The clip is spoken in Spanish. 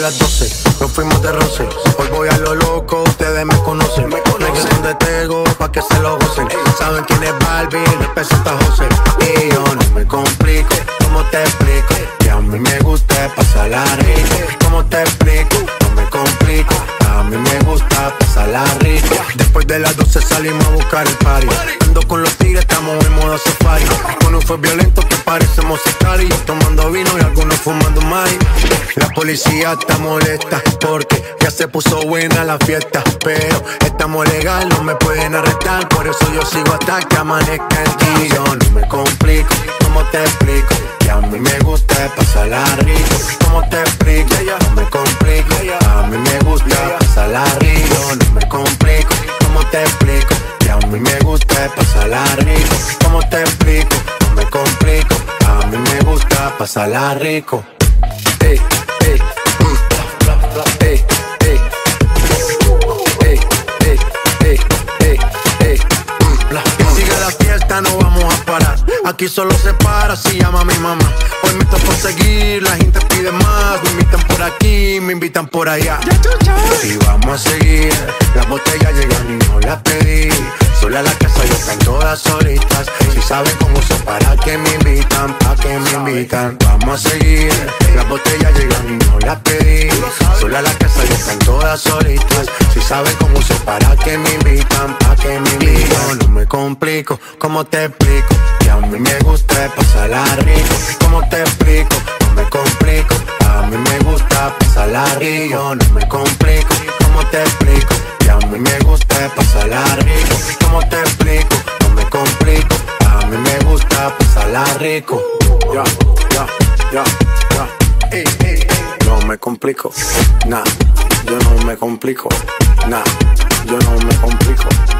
las 12, nos fuimos de roce. Hoy voy a lo loco, ustedes me conocen. Me conocen donde tengo, pa' que se lo gocen. Saben quién es Barbie, representa a José. Y yo no me complico, ¿cómo te explico? Que a mí me gusta pasar la rica. Después de las 12 salimos a buscar el party. Ando con los tigres, estamos en modo safari. Con un fue violento que parecemos y Tomando vino y algunos fumando mai. La policía está molesta porque ya se puso buena la fiesta. Pero estamos legal, no me pueden arrestar. Por eso yo sigo hasta que amanezca el día. no me complico, ¿cómo te explico? Que a mí me gusta pasarla rico. ¿Cómo te explico? No me complico. A mí me gusta pasarla rico. No me complico, ¿cómo te explico? Que a mí me gusta pasarla rico. ¿Cómo te explico? No me complico. A mí me gusta pasarla rico. Ey, ey, mm, ey, ey. Sigue la fiesta, no vamos a parar. Aquí solo se para si llama mi mamá. Hoy me toca seguir, la gente pide más. Me invitan por aquí, me invitan por allá. Y vamos a seguir. Las botellas llegan y no las pedí. Sola la casa y están todas solitas. Si saben cómo uso para que me invitan, pa' que me invitan. Vamos a seguir. Las botellas llegan y no las pedí. Sola la casa y están todas solitas. Si saben cómo uso para que me invitan, pa' que me invitan. No me complico, ¿cómo te explico? Que a mí me gusta pasarla rico. ¿Cómo te explico? No me complico. A mí me gusta pasarla rico. No me complico, ¿cómo te explico? A mí me gusta pasarla rico. ¿Cómo te explico? No me complico. A mí me gusta pasarla rico. Ya, ya, ya, ya. No me complico, nah. Yo no me complico, nah. Yo no me complico.